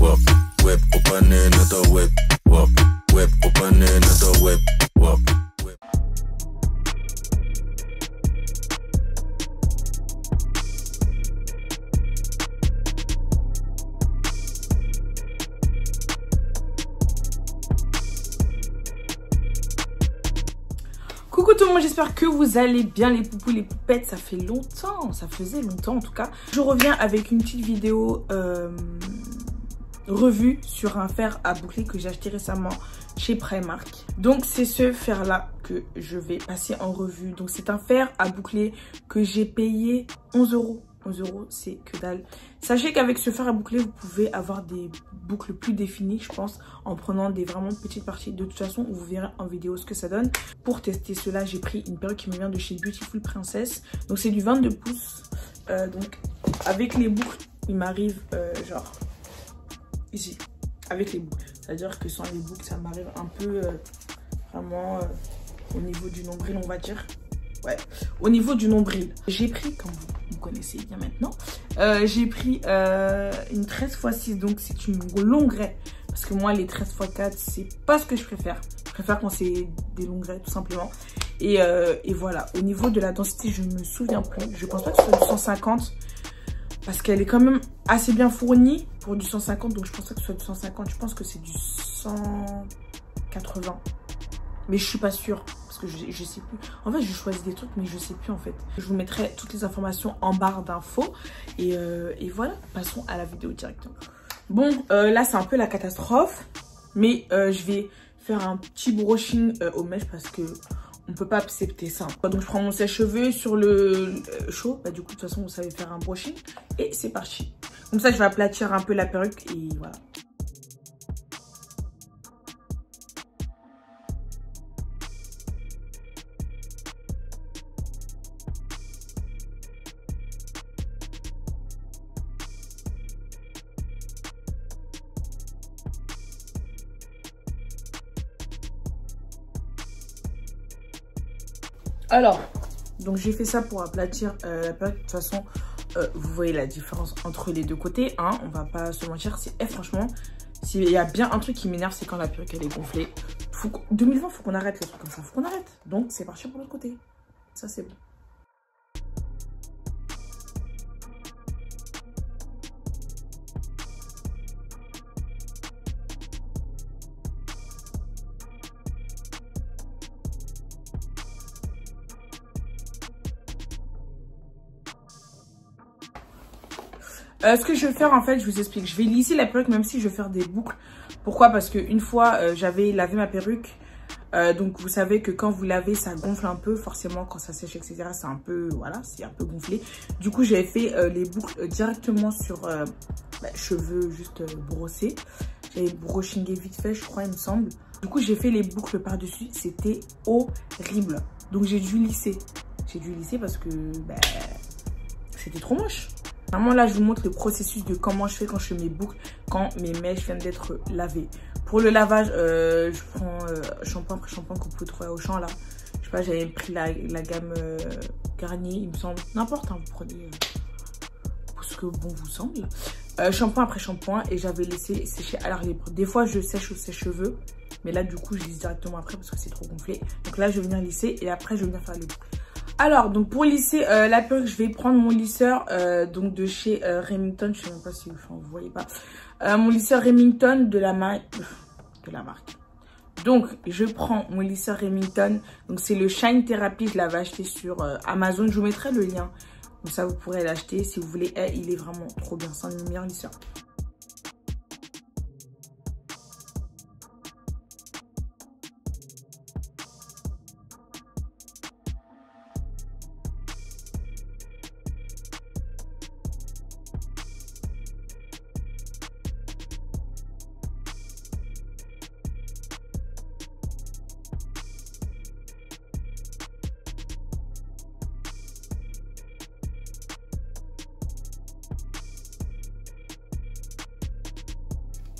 web, web, wap, web, web, web. Coucou tout le monde, j'espère que vous allez bien les poupous, les poupettes, ça fait longtemps, ça faisait longtemps en tout cas. Je reviens avec une petite vidéo euh, revue sur un fer à boucler que j'ai acheté récemment chez Primark. Donc c'est ce fer là que je vais passer en revue. Donc c'est un fer à boucler que j'ai payé 11 euros. 11 euros, c'est que dalle. Sachez qu'avec ce fer à boucler, vous pouvez avoir des boucles plus définies, je pense, en prenant des vraiment petites parties. De toute façon, vous verrez en vidéo ce que ça donne. Pour tester cela, j'ai pris une perruque qui me vient de chez Beautiful Princess. Donc, c'est du 22 pouces. Euh, donc, avec les boucles, il m'arrive euh, genre ici, avec les boucles. C'est-à-dire que sans les boucles, ça m'arrive un peu euh, vraiment euh, au niveau du nombril, on va dire. Ouais, au niveau du nombril. J'ai pris, comme vous, connaissez bien maintenant, euh, j'ai pris une 13 x 6, donc c'est une longue raie. Parce que moi, les 13 x 4, c'est pas ce que je préfère. Je préfère quand c'est des longues raies, tout simplement. Et, voilà, au niveau de la densité, je me souviens plus. Je pense pas que ce soit du 150. Parce qu'elle est quand même assez bien fournie pour du 150. Donc je pense pas que ce soit du 150. Je pense que c'est du 180. Mais je suis pas sûre. Parce que je, je sais plus. En fait, je choisis des trucs, mais je sais plus en fait. Je vous mettrai toutes les informations en barre d'infos. Et, euh, et voilà, passons à la vidéo directement. Bon, euh, là, c'est un peu la catastrophe. Mais euh, je vais faire un petit brushing euh, aux mèches parce que on peut pas accepter ça. Donc, je prends mon sèche-cheveux sur le euh, chaud. Bah, du coup, de toute façon, vous savez faire un brushing. Et c'est parti. Comme ça, je vais aplatir un peu la perruque et voilà. Alors, donc j'ai fait ça pour aplatir euh, la perruque. De toute façon, euh, vous voyez la différence entre les deux côtés. Hein, on va pas se mentir. Eh, franchement, s'il y a bien un truc qui m'énerve, c'est quand la perruque elle est gonflée. Faut qu'- 2020, faut qu'on arrête les trucs comme ça. Faut qu'on arrête. Donc, c'est parti pour l'autre côté. Ça, c'est bon. Euh, ce que je vais faire en fait, je vous explique. Je vais lisser la perruque même si je vais faire des boucles. Pourquoi? Parce que une fois euh, j'avais lavé ma perruque. euh, donc vous savez que quand vous lavez, ça gonfle un peu. Forcément, quand ça sèche, etc. C'est un peu, voilà, c'est un peu gonflé. Du coup, j'avais fait les boucles directement sur bah, cheveux juste brossés. J'avais brushingé vite fait, je crois, il me semble. Du coup, j'ai fait les boucles par-dessus. C'était horrible. Donc j'ai dû lisser. J'ai dû lisser parce que bah, c'était trop moche. Vraiment là, je vous montre le processus de comment je fais quand je fais mes boucles, quand mes mèches viennent d'être lavées. Pour le lavage, euh, je prends euh, shampoing après shampoing vous pouvez trouver au champ là. Je sais pas, j'avais pris la, la gamme euh, Garnier, il me semble. N'importe, hein, vous prenez euh, ce que bon vous semble. Euh, shampoing après shampoing et j'avais laissé sécher à l'air libre. Des fois, je sèche au sèche-cheveux, mais là, du coup, je lisse directement après parce que c'est trop gonflé. Donc là, je vais venir lisser et après, je vais venir faire les boucles. Alors, donc pour lisser euh, la perruque, je vais prendre mon lisseur euh, donc de chez euh, Remington. Je sais même pas si vous voyez pas. Mon lisseur Remington de la marque. De la marque. Donc, je prends mon lisseur Remington. Donc, c'est le Shine Therapy. Je l'avais acheté sur Amazon. Je vous mettrai le lien. Comme ça, vous pourrez l'acheter si vous voulez. Eh, il est vraiment trop bien. C'est un de mes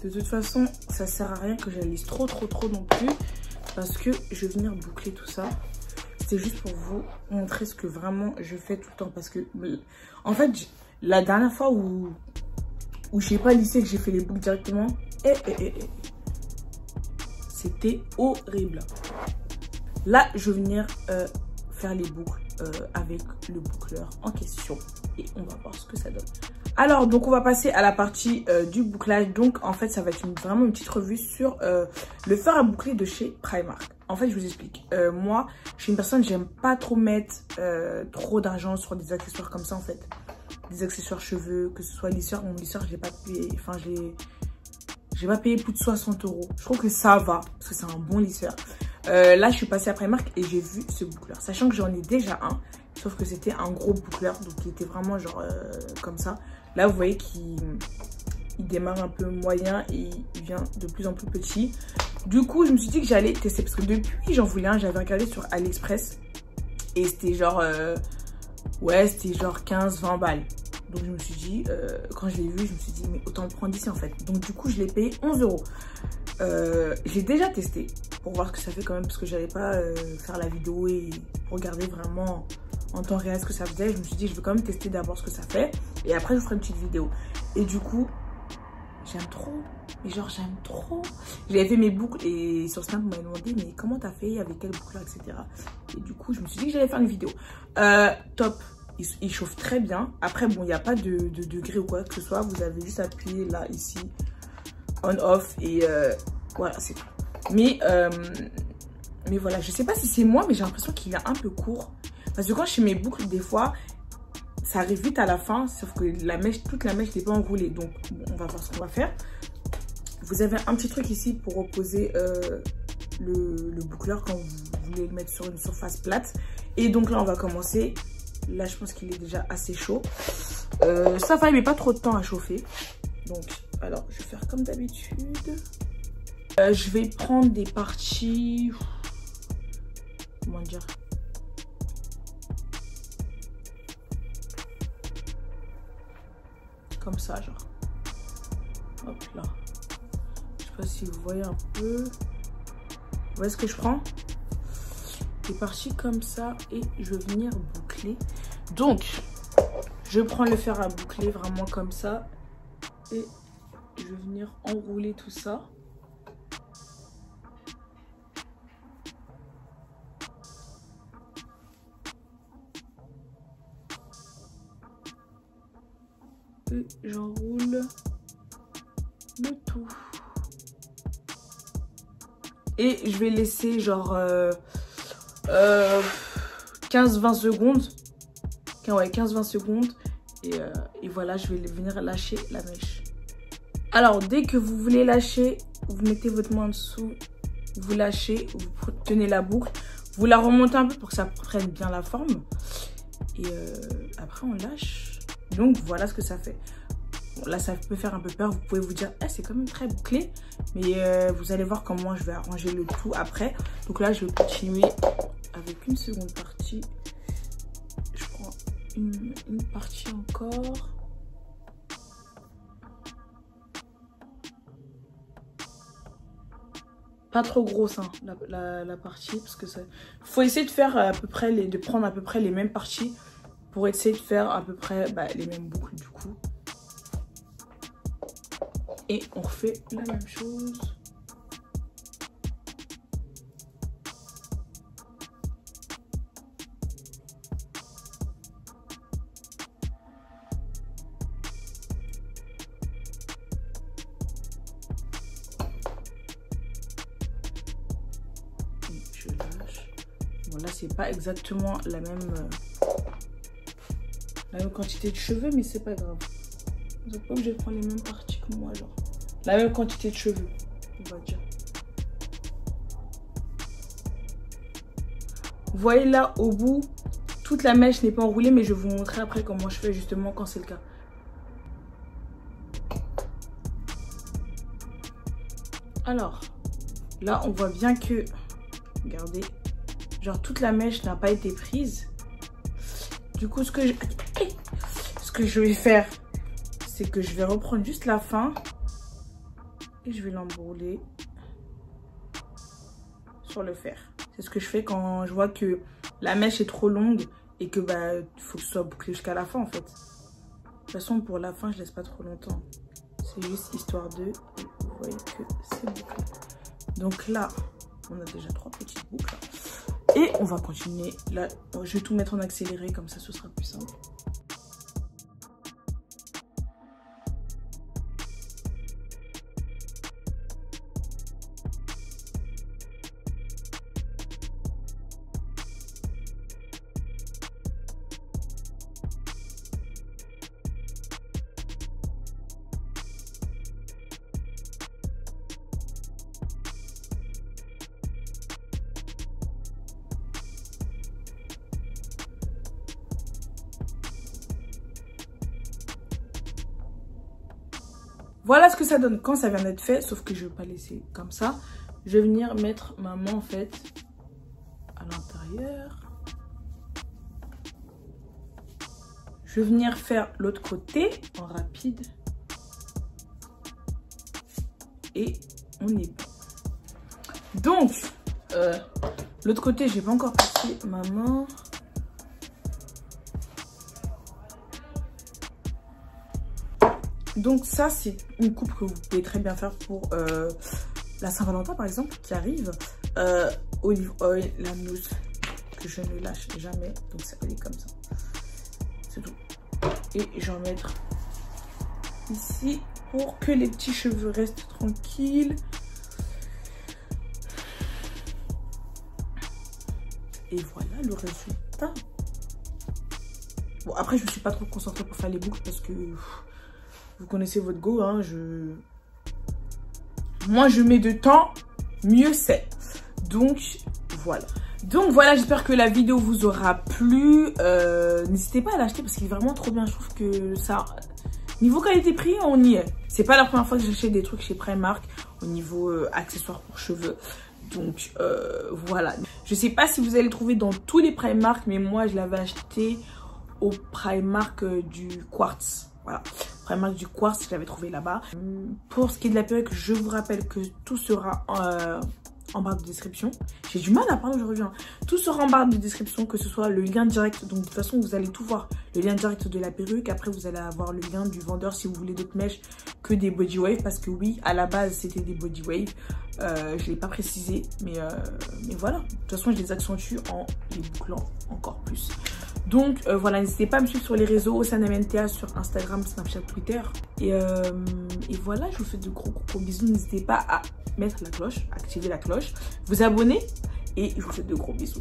De toute façon, ça sert à rien que je la lise trop, trop, trop non plus. Parce que je vais venir boucler tout ça. C'était juste pour vous montrer ce que vraiment je fais tout le temps. Parce que, en fait, la dernière fois où où j'ai pas lissé que j'ai fait les boucles directement. Et, et, et, C'était horrible. Là, je vais venir euh, faire les boucles euh, avec le boucleur en question. Et on va voir ce que ça donne. Alors, donc on va passer à la partie euh, du bouclage. Donc, en fait, ça va être vraiment une petite revue sur le fer à boucler de chez Primark. En fait, je vous explique. moi, je suis une personne, j'aime pas trop mettre trop d'argent sur des accessoires comme ça, en fait. Des accessoires cheveux, que ce soit lisseur. Mon lisseur, j'ai pas payé, enfin, j'ai... J'ai pas payé plus de 60 euros. Je trouve que ça va, parce que c'est un bon lisseur. Euh, là, je suis passée après Marc et j'ai vu ce boucleur. Sachant que j'en ai déjà un. Sauf que c'était un gros boucleur. Donc, il était vraiment genre euh, comme ça. Là, vous voyez qu'il démarre un peu moyen et il vient de plus en plus petit. Du coup, je me suis dit que j'allais tester. Parce que depuis, j'en voulais un. J'avais regardé sur AliExpress. Et c'était genre... Euh, ouais, c'était genre 15-20 balles. Donc je me suis dit, quand je l'ai vu, je me suis dit, mais autant le prendre ici en fait. Donc du coup, je l'ai payé 11 euros. J'ai déjà testé pour voir ce que ça fait quand même parce que j'allais pas euh, faire la vidéo et regarder vraiment en temps réel ce que ça faisait. Je me suis dit je vais quand même tester d'abord ce que ça fait et après je ferai une petite vidéo. Et du coup, j'aime trop. Mais genre j'aime trop. J'avais fait mes boucles et sur Snap, on m'a demandé mais comment t'as fait, avec quelle boucle, etc. Et du coup, je me suis dit que j'allais faire une vidéo. Euh, top. Il, chauffe très bien. Après, bon, il n'y a pas de, degré ou quoi que ce soit. Vous avez juste appuyé là, ici, on, off. Et euh, voilà, c'est tout. Mais, euh, mais voilà, je sais pas si c'est moi, mais j'ai l'impression qu'il est un peu court. Parce que quand je fais mes boucles, des fois, ça arrive vite à la fin, sauf que la mèche, toute la mèche n'est pas enroulée. Donc, on va voir ce qu'on va faire. Vous avez un petit truc ici pour reposer euh, le, le, boucleur quand vous voulez le mettre sur une surface plate. Et donc là, on va commencer. Là, je pense qu'il est déjà assez chaud. Euh, ça va, il met pas trop de temps à chauffer. Donc, alors, je vais faire comme d'habitude. Euh, je vais prendre des parties... Comment dire? Comme ça, genre. Hop là. Je sais pas si vous voyez un peu. Vous voyez ce que je prends? Des parties comme ça et je vais venir boucler. Donc, je prends le fer à boucler vraiment comme ça. Et je vais venir enrouler tout ça. J'enroule le tout. Et je vais laisser genre 15-20 euh, euh, secondes. Ouais, 15-20 secondes. Euh, et, voilà, je vais venir lâcher la mèche. Alors, dès que vous voulez lâcher, vous mettez votre main en dessous, vous lâchez, vous tenez la boucle, vous la remontez un peu pour que ça prenne bien la forme. Et après, on lâche. Donc voilà ce que ça fait. là, ça peut faire un peu peur. Vous pouvez vous dire, eh, c'est quand même très bouclé. Mais euh, vous allez voir comment je vais arranger le tout après. Donc là, je vais continuer avec une seconde partie. Je prends une, partie encore. Pas trop grosse hein, la, partie parce. Faut essayer de faire à peu près les, de prendre à peu près les mêmes parties pour essayer de faire à peu près bah, les mêmes boucles du coup. Et on refait la même chose. Bon là c'est pas exactement la même euh, la même quantité de cheveux, mais c'est pas grave. Vous n'êtes pas obligé de prendre les mêmes parties que moi, genre. La même quantité de cheveux, on va dire. Vous voyez là, au bout, toute la mèche n'est pas enroulée, mais je vais vous montrer après comment je fais justement quand c'est le cas. Alors, là, on voit bien que, regardez, genre toute la mèche n'a pas été prise. Du coup, ce que je, ce que je vais faire, c'est que je vais reprendre juste la fin et je vais l'embrouler sur le fer. C'est ce que je fais quand je vois que la mèche est trop longue et que bah faut que ce soit bouclé jusqu'à la fin en fait. De toute façon, pour la fin, je laisse pas trop longtemps. C'est juste histoire de... Vous voyez que c'est bouclé. Donc là, on a déjà trois petites boucles. Et on va continuer. Là, je vais tout mettre en accéléré, comme ça ce sera plus simple. Voilà ce que ça donne quand ça vient d'être fait, sauf que je ne vais pas laisser comme ça. Je vais venir mettre ma main en fait à l'intérieur. Je vais venir faire l'autre côté en rapide. Et on est bon. Donc, euh, l'autre côté, j'ai pas encore passé ma main. Donc ça, c'est une coupe que vous pouvez très bien faire pour euh, la Saint-Valentin, par exemple, qui arrive. Euh, olive oil, la mousse, que je ne lâche jamais. Donc ça, elle est comme ça. C'est tout. Et je vais en mettre ici pour que les petits cheveux restent tranquilles. Et voilà le résultat. Bon, après, je ne me suis pas trop concentrée pour faire les boucles parce que vous connaissez votre go, hein, je... Moi, je mets de temps, mieux c'est. Donc, voilà. Donc voilà, j'espère que la vidéo vous aura plu. Euh, n'hésitez pas à l'acheter parce qu'il est vraiment trop bien. Je trouve que ça... Niveau qualité-prix, on y est. C'est pas la première fois que j'achète des trucs chez Primark au niveau euh, accessoires pour cheveux. Donc euh, voilà. Je sais pas si vous allez le trouver dans tous les Primark, mais moi je l'avais acheté au Primark du Quartz. Voilà, vraiment du quartz que j'avais trouvé là-bas. Pour ce qui est de la perruque, je vous rappelle que tout sera euh, en barre de description. J'ai du mal à parler aujourd'hui. Hein. Tout sera en barre de description, que ce soit le lien direct. Donc de toute façon, vous allez tout voir. Le lien direct de la perruque. Après, vous allez avoir le lien du vendeur si vous voulez d'autres mèches que des body wave. Parce que oui, à la base, c'était des body wave. Euh, je ne l'ai pas précisé. Mais, euh, mais voilà. De toute façon, je les accentue en les bouclant encore plus. Donc euh, voilà, n'hésitez pas à me suivre sur les réseaux, SanaMNTA sur Instagram, Snapchat, Twitter. Et, euh, et, voilà, je vous fais de gros, gros, gros bisous. N'hésitez pas à mettre la cloche, activer la cloche, vous abonner et je vous fais de gros bisous.